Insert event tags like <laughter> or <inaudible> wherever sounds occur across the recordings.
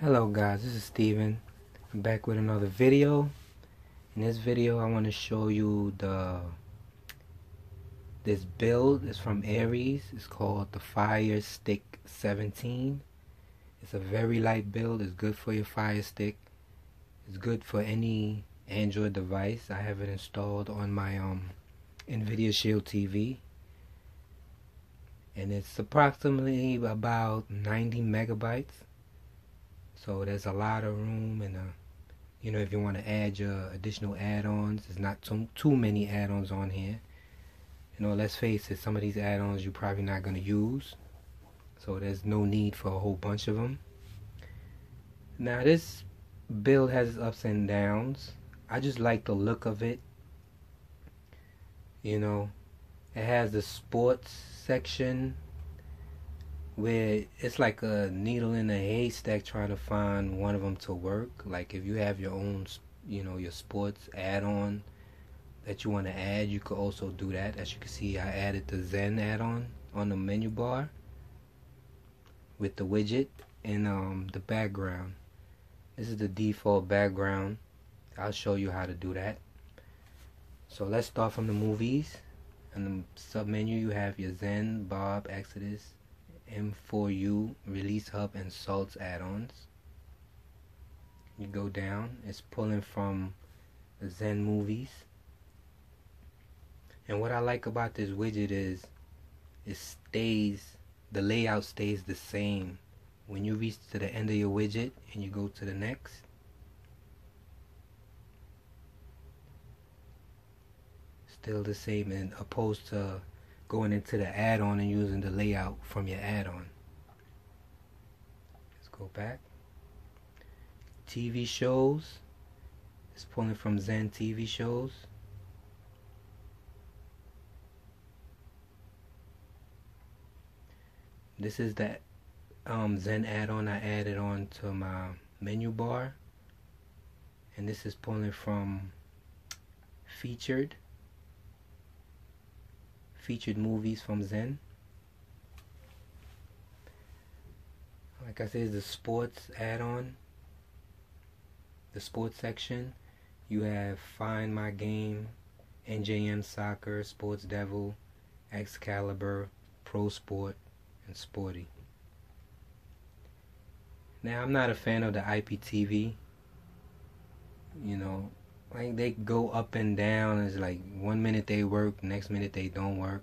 Hello guys, this is Steven. I'm back with another video. In this video I want to show you the this build is from Ares. It's called the Fire Stick 17. It's a very light build. It's good for your Fire Stick. It's good for any Android device. I have it installed on my um Nvidia Shield TV. And it's approximately about 90 megabytes so there's a lot of room and uh, you know if you want to add your additional add-ons there's not too, too many add-ons on here. You know let's face it some of these add-ons you're probably not going to use. So there's no need for a whole bunch of them now this build has ups and downs. I just like the look of it. You know it has the sports section where it's like a needle in a haystack trying to find one of them to work. Like if you have your own, you know, your sports add-on that you want to add, you could also do that. As you can see, I added the Zen add-on on the menu bar with the widget and um, the background. This is the default background. I'll show you how to do that. So let's start from the movies. In the sub menu, you have your Zen, Bob, Exodus, M4U release hub and salts add-ons. You go down, it's pulling from Zen movies. And what I like about this widget is it stays, the layout stays the same. When you reach to the end of your widget and you go to the next, still the same and opposed to going into the add-on and using the layout from your add-on. Let's go back. TV shows. It's pulling from Zen TV shows. This is the um, Zen add-on I added on to my menu bar. And this is pulling from featured featured movies from Zen. Like I said, the sports add-on, the sports section. You have Find My Game, NJM Soccer, Sports Devil, Excalibur, Pro Sport, and Sporty. Now, I'm not a fan of the IPTV. You know, like they go up and down. It's like one minute they work, next minute they don't work.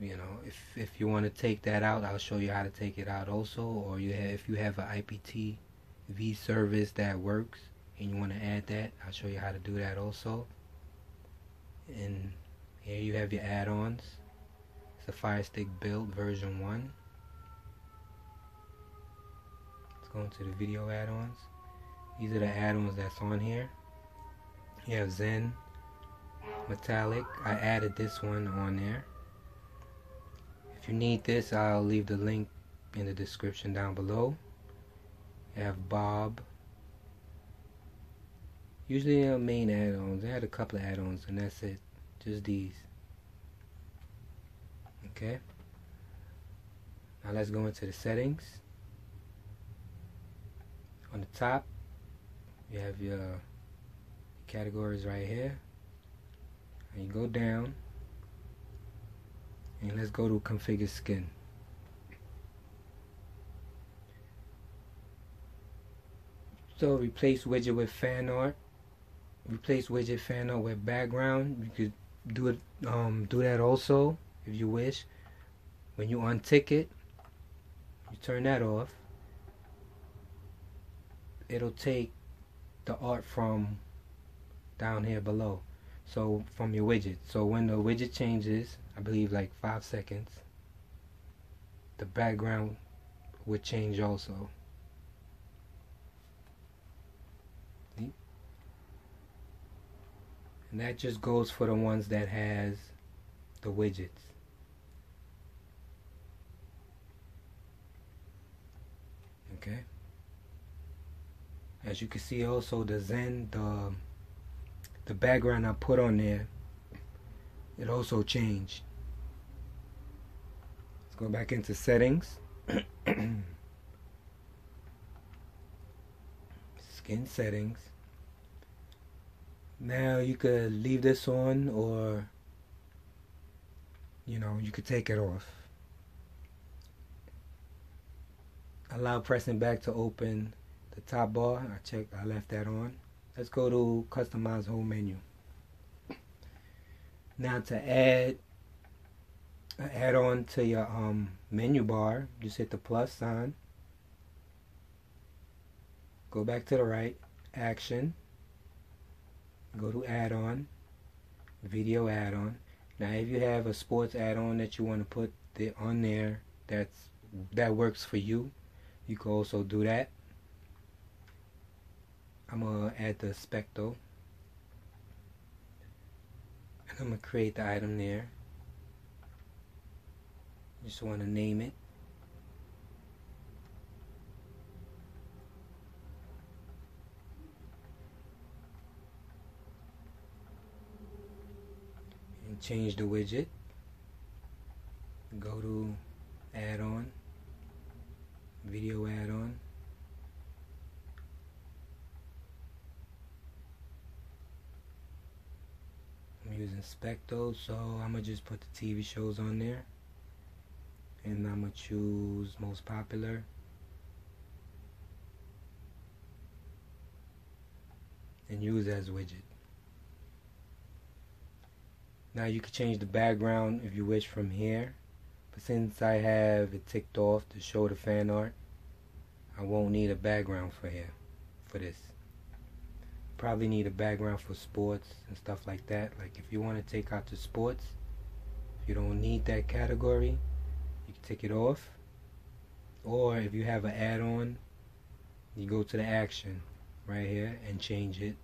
You know, if if you want to take that out, I'll show you how to take it out also. Or you have, if you have an IPTV service that works and you want to add that, I'll show you how to do that also. And here you have your add-ons. It's a Fire Stick build version 1. Let's go into the video add-ons. These are the add-ons that's on here. You have Zen Metallic. I added this one on there. If you need this, I'll leave the link in the description down below. You have Bob. Usually the main add-ons. I had a couple of add-ons and that's it. Just these. Okay. Now let's go into the settings. On the top, you have your categories right here. And you go down. And let's go to configure skin. So replace widget with fan art. Replace widget fan art with background. You could do it um, do that also if you wish. When you untick it you turn that off. It'll take the art from down here below. So from your widget. So when the widget changes I believe like five seconds the background would change also. And that just goes for the ones that has the widgets. Okay as you can see also the Zen the the background I put on there it also changed. Let's go back into settings. <clears throat> Skin settings. Now you could leave this on or you know you could take it off. Allow pressing back to open the top bar. I checked I left that on. Let's go to customize home menu. Now to add add on to your um, menu bar just hit the plus sign. Go back to the right action. Go to add-on video add-on now if you have a sports add-on that you want to put on there that's that works for you you can also do that I'm gonna add the specto and I'm gonna create the item there. Just want to name it. And change the widget go to add-on video add-on Using Specto so I'm gonna just put the TV shows on there. And I'm gonna choose most popular. And use as widget. Now you can change the background if you wish from here. But since I have it ticked off to show the fan art, I won't need a background for here, for this. Probably need a background for sports and stuff like that. Like if you want to take out the sports, if you don't need that category, you can take it off. Or if you have an add-on, you go to the action right here and change it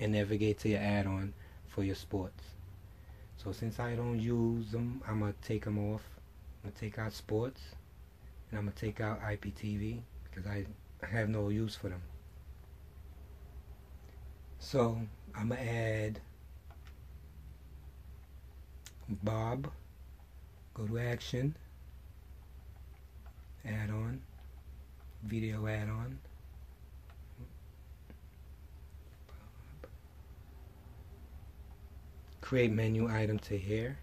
and navigate to your add-on for your sports. So since I don't use them, I'm going to take them off I'm gonna take out sports and I'm gonna take out IPTV because I have no use for them. So I'm gonna add Bob, go to action, add on, video add on. Create menu item to here.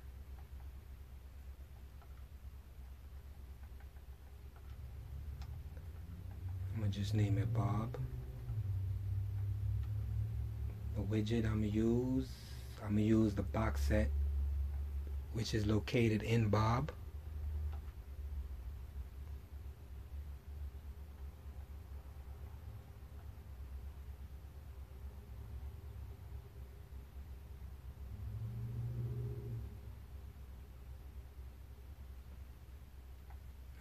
I'm going to just name it Bob. Widget I'm gonna use, I'm gonna use the box set which is located in Bob.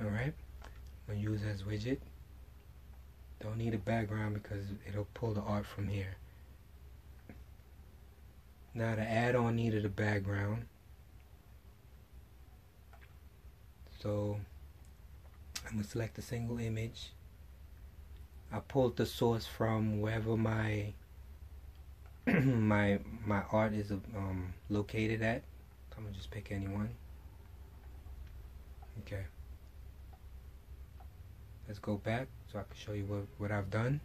Alright, I'm gonna use as widget. Don't need a background because it'll pull the art from here. Now the add-on needed a background. So I'm going to select a single image. I pulled the source from wherever my <clears throat> my my art is um, located at. I'm gonna just pick anyone. Okay. Let's go back so I can show you what, what I've done.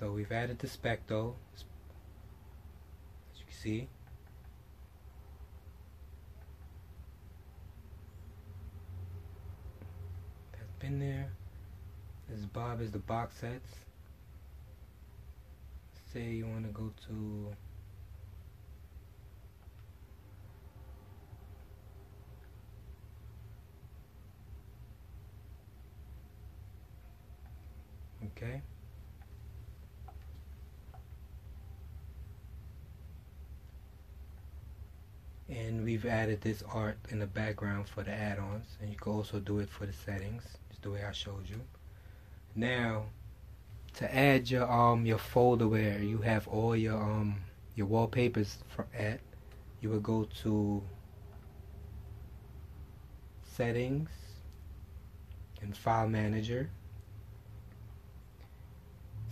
So we've added the specto, as you can see. That's been there. This Bob is the box sets say you want to go to okay and we've added this art in the background for the add-ons. And you can also do it for the settings just the way I showed you. Now to add your um your folder where you have all your um your wallpapers for at. You would go to settings and file manager.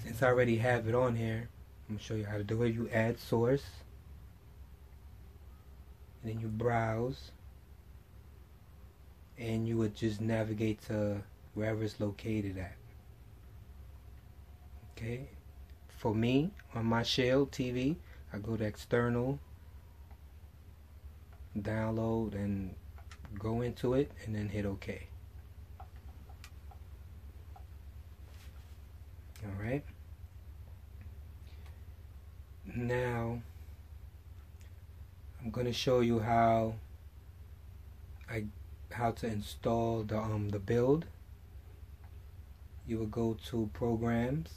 Since I already have it on here I'm gonna show you how to do it. You add source and then you browse and you would just navigate to wherever it's located at. Okay? For me on my Shield TV I go to external download and go into it and then hit OK alright now I'm gonna show you how I how to install the um the build. You will go to programs.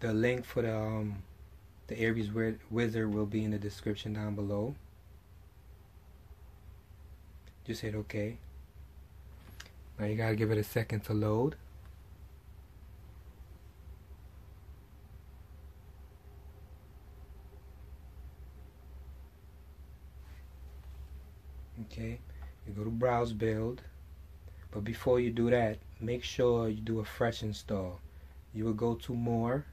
The link for the um the Ares wizard will be in the description down below. Just hit OK now you gotta give it a second to load okay? You go to browse build. But before you do that make sure you do a fresh install. You will go to more.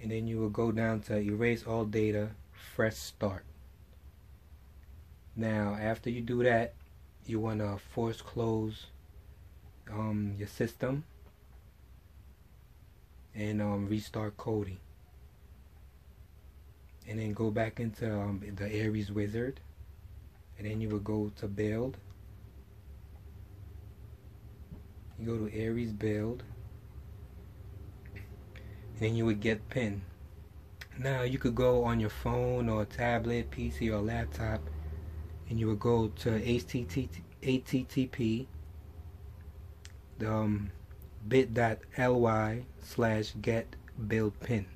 And then you will go down to erase all data fresh start. Now after you do that you want to force close um, your system and um, restart Kodi and then go back into um, the Ares wizard and then you would go to build. You go to Ares build and then you would get pin now you could go on your phone or tablet PC or laptop and you would go to http um, bit.ly slash get build pin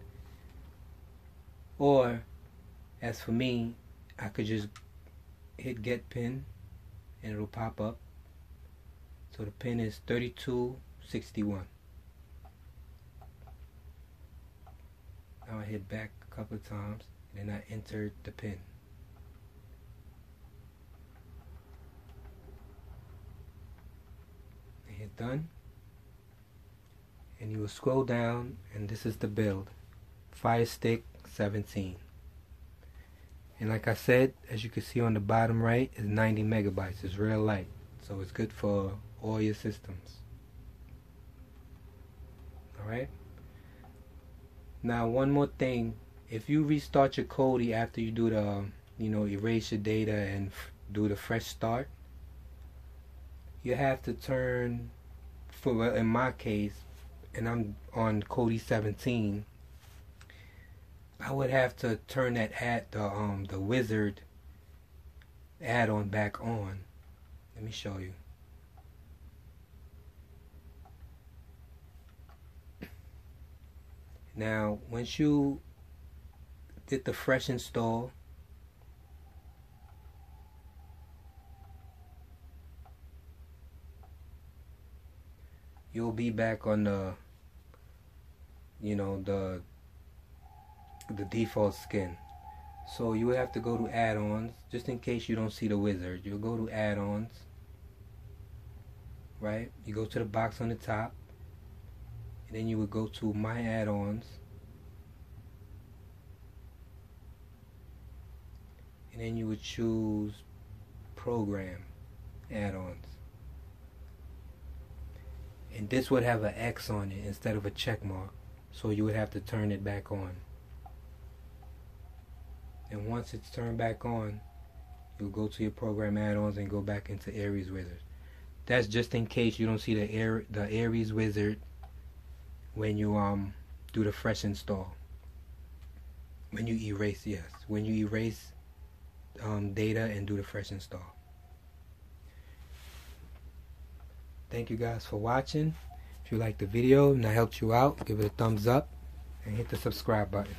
or, as for me, I could just hit get pin and it'll pop up. So the pin is 3261. Now I hit back a couple of times and then I entered the pin. I hit done and you will scroll down and this is the build. Fire stick 17 and like I said as you can see on the bottom right is 90 megabytes it's real light. So it's good for all your systems. Alright? Now one more thing. If you restart your Kodi after you do the um, you know erase your data and do the fresh start you have to turn for in my case and I'm on Kodi 17 I would have to turn that at the um the wizard add-on back on. Let me show you. Now, once you did the fresh install, you'll be back on the, you know, the the default skin. So you would have to go to add-ons, just in case you don't see the wizard. You'll go to add-ons, right? You go to the box on the top, and then you would go to my add-ons, and then you would choose program add-ons. And this would have an X on it instead of a check mark. So you would have to turn it back on and once it's turned back on you'll go to your program add-ons and go back into Ares Wizard. That's just in case you don't see the Air the Ares Wizard when you um do the fresh install. When you erase yes. When you erase um, data and do the fresh install. Thank you guys for watching. If you liked the video and I helped you out give it a thumbs up and hit the subscribe button